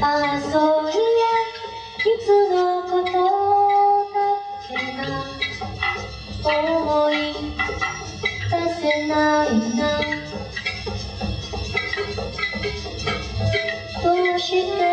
ああそういやいつのことだっけな。思い出せないな。どうして